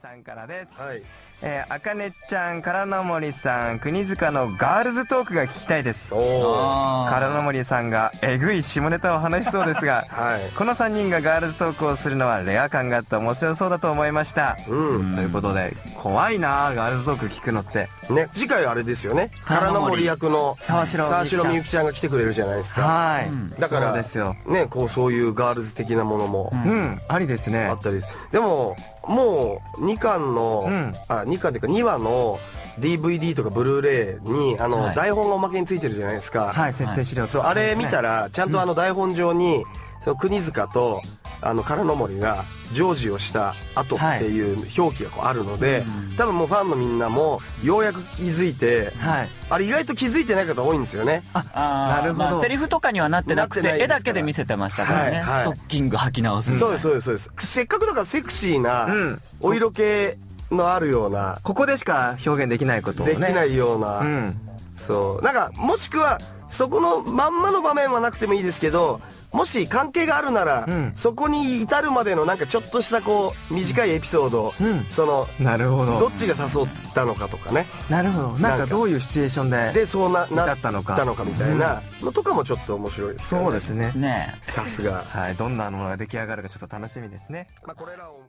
さんからです。はい。えー、あかねちゃん、からの森さん、国塚のガールズトークが聞きたいです。からの森さんがえぐい下ネタを話しそうですが、はい。この3人がガールズトークをするのはレア感があって面白そうだと思いました。うん。ということで、怖いなあガールズトーク聞くのって。ね、次回あれですよね。空の森空の森役の沢城みゆきちゃんが来てくれるじゃないですか。はい、うんだから、そうですよ。ね、こうそういうガールズ的なものもうん、ありですねあ。ったりです。でも、もう2巻の、うん。あ、2巻っていうか2話の DVD とかブルーレイに、あの、はい。台本がおまけについてるじゃないですか。はい、設定資料そう、あれ見たら、ちゃんとあの台本上に、その国塚と、あの、空の森が、成就をした後っていう表記がこうあるので、多分もうファンのみんなも、ようやく気づいて、はい。あれ意外と気づいてない方多いんですよね。あーなるほどまあ、セリフとかにはなってなくて絵だけで見せてましたからね、はいはいストッキング履き直す、そうです、そうです、そうです。せっかくだからセクシーな、うんお色気のあるような、ここでしか表現できないことをね。できないような、うん。そう。なんか、もしくは、そこのまんまの場面はなくてもいいですけど、もし関係があるなら、うんそこに至るまでのなんかちょっとしたこう、短いエピソード、うんその、なるほど。どっちが誘ったのかとかね。なるほど。なんかかどういうシチュエーションで。で、そうな、な至ったのかったのかみたいなのとかもちょっと面白いですよね。そうですね。ねさすが。はい。どんなものが出来上がるかちょっと楽しみですね。まあ、これらを